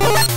Woo!